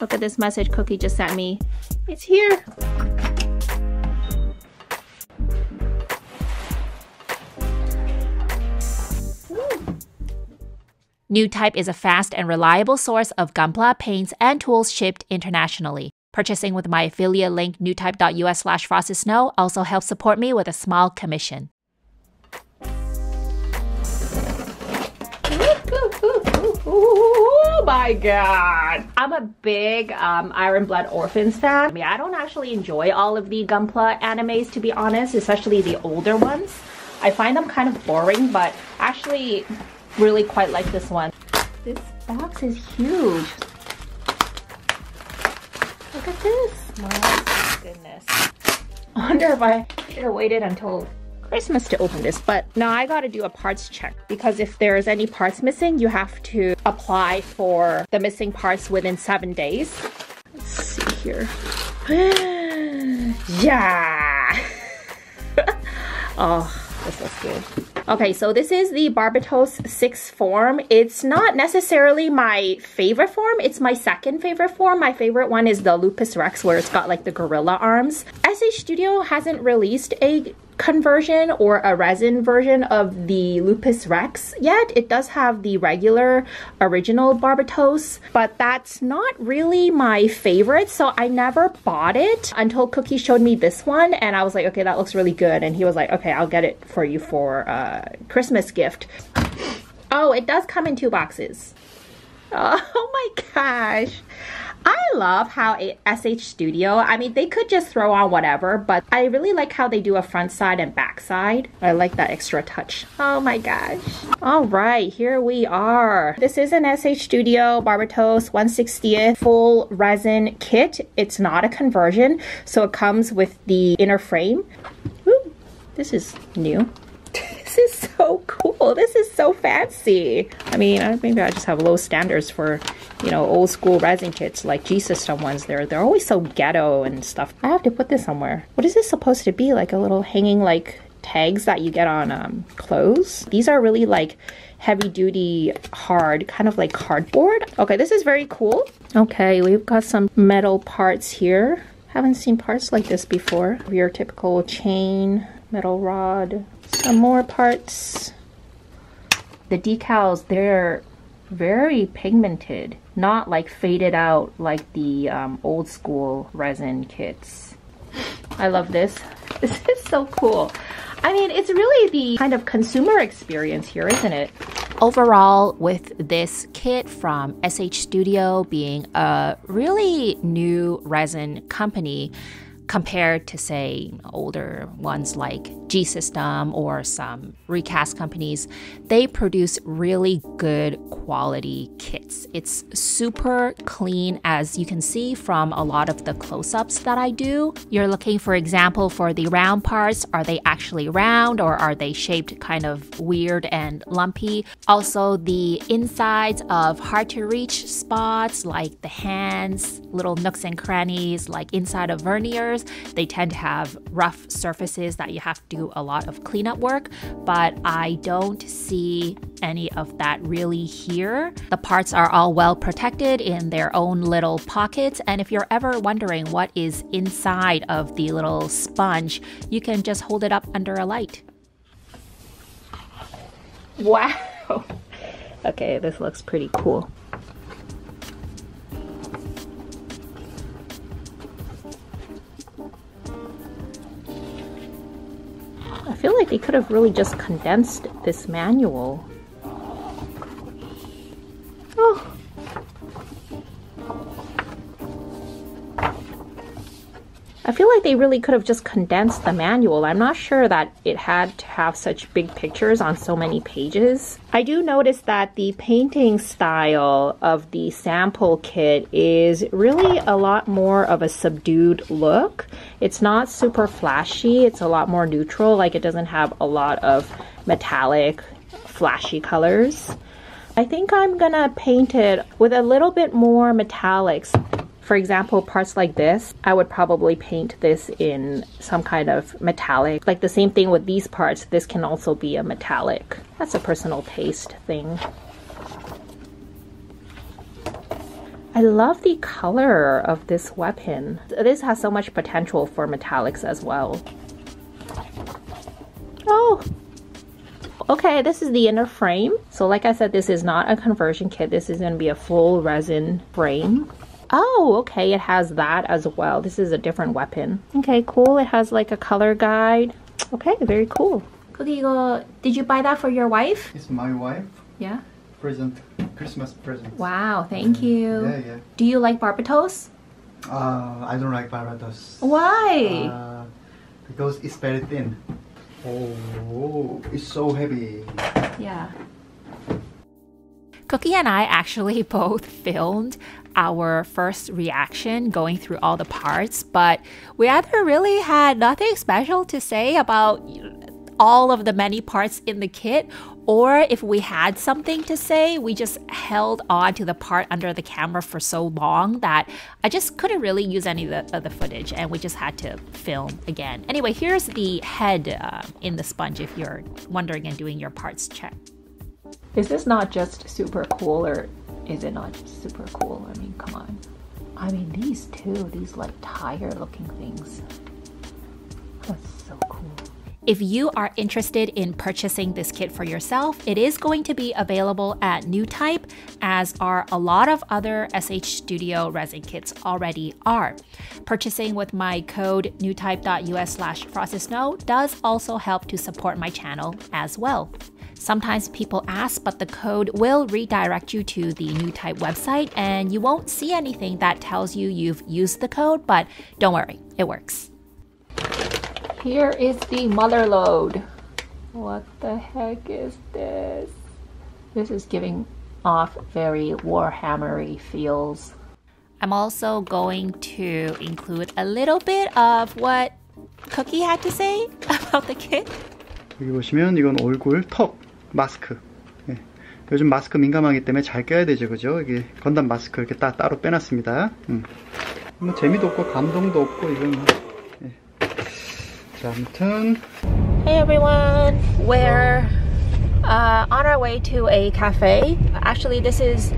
Look at this message Cookie just sent me. It's here. NewType is a fast and reliable source of Gunpla paints and tools shipped internationally. Purchasing with my affiliate link newtype.us slash frostedsnow also helps support me with a small commission. Oh my god. I'm a big um, Iron Blood Orphans fan. I mean, I don't actually enjoy all of the Gunpla animes to be honest, especially the older ones. I find them kind of boring, but actually really quite like this one. This box is huge. Look at this. My goodness. I wonder if I should have waited until Christmas to open this, but now I gotta do a parts check because if there's any parts missing, you have to apply for the missing parts within seven days. Let's see here. yeah! oh, this looks good. Okay, so this is the Barbatos 6 form. It's not necessarily my favorite form. It's my second favorite form. My favorite one is the Lupus Rex where it's got like the gorilla arms. SH Studio hasn't released a conversion or a resin version of the Lupus Rex yet. It does have the regular original Barbatos, but that's not really my favorite, so I never bought it until Cookie showed me this one, and I was like, okay, that looks really good, and he was like, okay, I'll get it for you for a Christmas gift. Oh, it does come in two boxes. Oh my gosh. I love how SH Studio, I mean, they could just throw on whatever, but I really like how they do a front side and back side. I like that extra touch. Oh my gosh. All right, here we are. This is an SH Studio Barbatos 160th full resin kit. It's not a conversion, so it comes with the inner frame. Ooh, this is new. this is so cool. This is so fancy. I mean, maybe I just have low standards for you know, old school resin kits like G-System ones. They're, they're always so ghetto and stuff. I have to put this somewhere. What is this supposed to be? Like a little hanging like tags that you get on um, clothes. These are really like heavy duty hard kind of like cardboard okay this is very cool okay we've got some metal parts here haven't seen parts like this before your typical chain metal rod some more parts the decals they're very pigmented, not like faded out like the um, old school resin kits. I love this. This is so cool. I mean, it's really the kind of consumer experience here, isn't it? Overall, with this kit from SH Studio being a really new resin company, compared to, say, older ones like G System or some recast companies, they produce really good quality kits. It's super clean, as you can see from a lot of the close ups that I do. You're looking, for example, for the round parts. Are they actually round or are they shaped kind of weird and lumpy? Also, the insides of hard to reach spots like the hands, little nooks and crannies like inside of verniers they tend to have rough surfaces that you have to do a lot of cleanup work, but I don't see any of that really here. The parts are all well protected in their own little pockets, and if you're ever wondering what is inside of the little sponge, you can just hold it up under a light. Wow! Okay, this looks pretty cool. They could have really just condensed this manual. I feel like they really could have just condensed the manual. I'm not sure that it had to have such big pictures on so many pages. I do notice that the painting style of the sample kit is really a lot more of a subdued look. It's not super flashy. It's a lot more neutral. Like it doesn't have a lot of metallic flashy colors. I think I'm gonna paint it with a little bit more metallics for example, parts like this, I would probably paint this in some kind of metallic. Like the same thing with these parts, this can also be a metallic. That's a personal taste thing. I love the color of this weapon. This has so much potential for metallics as well. Oh, okay, this is the inner frame. So like I said, this is not a conversion kit. This is gonna be a full resin frame. Oh, okay, it has that as well. This is a different weapon. Okay, cool. It has like a color guide. Okay, very cool. Cookie, did you buy that for your wife? It's my wife Yeah. present, Christmas present. Wow, thank you. Yeah, yeah. Do you like Barbatos? Uh, I don't like Barbatos. Why? Uh, because it's very thin. Oh, it's so heavy. yeah. Cookie and I actually both filmed our first reaction going through all the parts, but we either really had nothing special to say about all of the many parts in the kit, or if we had something to say, we just held on to the part under the camera for so long that I just couldn't really use any of the, of the footage and we just had to film again. Anyway, here's the head uh, in the sponge if you're wondering and doing your parts check. Is this not just super cool or is it not super cool? I mean, come on. I mean, these two, these like tire looking things. That's so cool. If you are interested in purchasing this kit for yourself, it is going to be available at NewType, as are a lot of other SH Studio resin kits already are. Purchasing with my code newtype.us slash frostedsnow does also help to support my channel as well. Sometimes people ask, but the code will redirect you to the NewType website, and you won't see anything that tells you you've used the code, but don't worry, it works. Here is the mother load. What the heck is this? This is giving off very Warhammery feels. I'm also going to include a little bit of what Cookie had to say about the kit. 여기 보시면 이건 얼굴, 턱, 마스크. 예. 요즘 마스크 민감하기 때문에 잘 껴야 되죠, 그죠? 이게 건담 마스크 이렇게 따, 따로 빼놨습니다. 음. 뭐 재미도 없고 감동도 없고 이건 뭐. 예. 자, 아무튼 Hey everyone, we're uh, on our way to a cafe. Actually, this is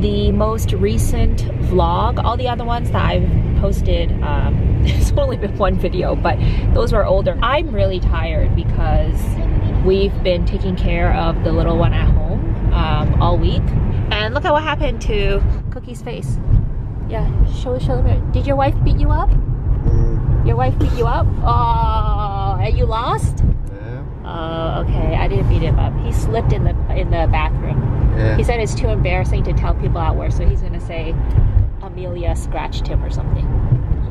the most recent vlog. All the other ones that I've posted, um, it's only been one video, but those were older. I'm really tired because we've been taking care of the little one at home um, all week. And look at what happened to Cookie's face. Yeah, show show them. Did your wife beat you up? Your wife beat you up? Oh, and you lost? 네. Oh, okay. I didn't beat him up. He slipped in the in the bathroom. 예. He said it's too embarrassing to tell people at work, so he's gonna say Amelia scratched him or something.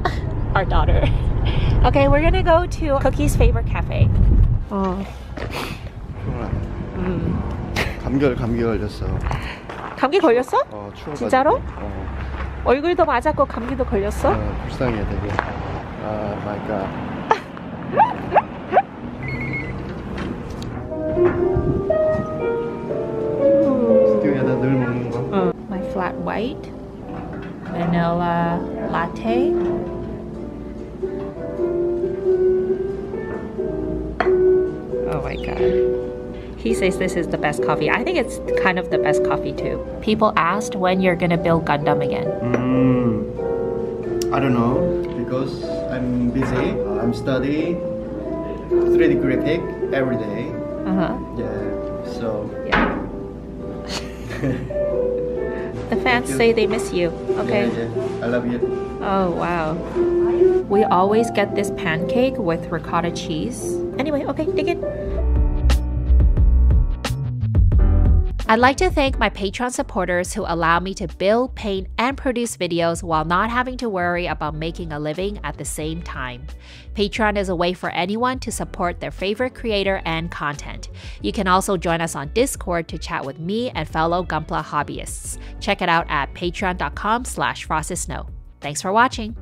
Our daughter. okay, we're gonna go to Cookie's favorite cafe. Oh, 감기 감기 걸렸어. 감기 걸렸어? 어, 추워가지고. 진짜로? 어, 얼굴도 맞았고 감기도 걸렸어? 어, 불쌍해 되게. 아, 마이 갓. 스튜디오에다 늘 먹는 거. My flat white vanilla latte. He says this is the best coffee. I think it's kind of the best coffee too. People asked when you're gonna build Gundam again. Mm, I don't know because I'm busy. I'm studying 3D graphic every day. Uh huh. Yeah, so Yeah. the fans say they miss you. Okay. yeah, yeah. I love you. Oh wow. We always get this pancake with ricotta cheese. Anyway, okay, dig it. I'd like to thank my Patreon supporters who allow me to build, paint, and produce videos while not having to worry about making a living at the same time. Patreon is a way for anyone to support their favorite creator and content. You can also join us on Discord to chat with me and fellow Gunpla hobbyists. Check it out at patreon.com slash frostedsnow. Thanks for watching.